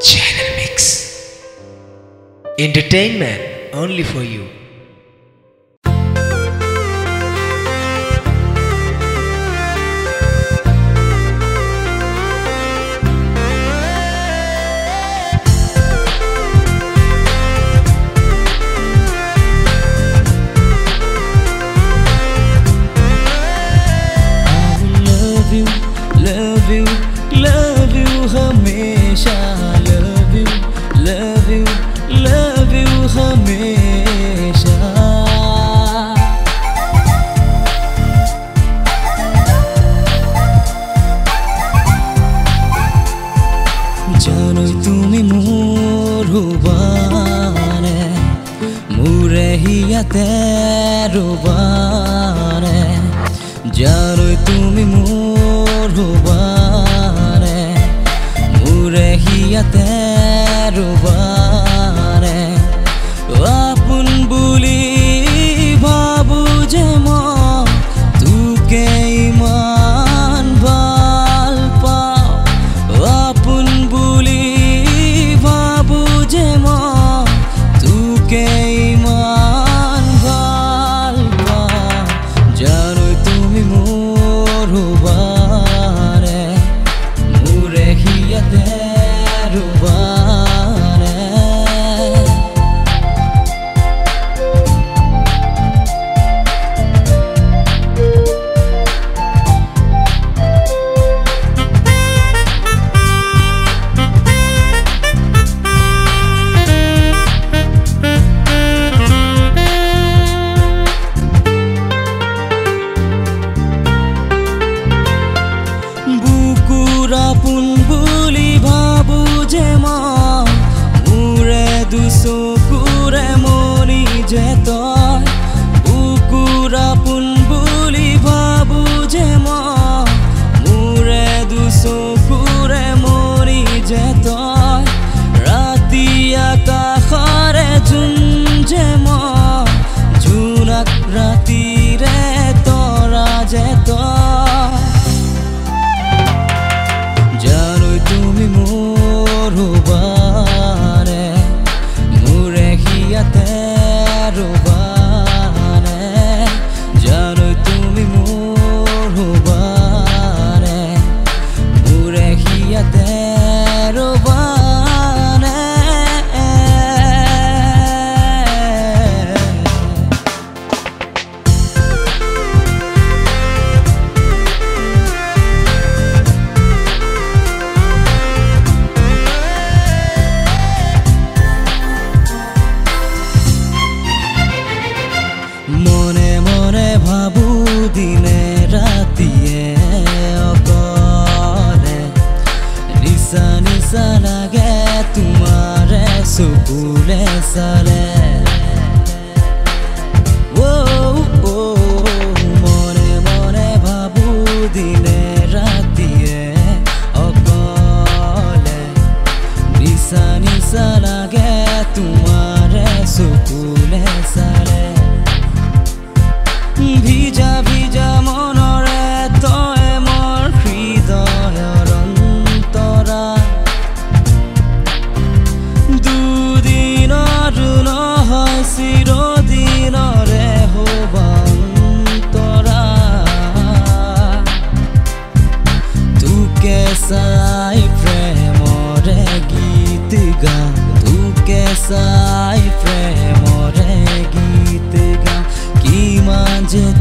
Channel Mix. Entertainment only for you. ভুবনে মুরে হিয়াতে রুবনে যারই তুমি মুরে तुझे तो سبل سلام ও ও মনে মনে ভাবু দিনে রাতিয়ে অকলে। নিশা নিশা লাগে তোমার সকুলে সা कैसाई प्रेम और गीत गा। तू कैसाई प्रेम और गीत गा। की मांझे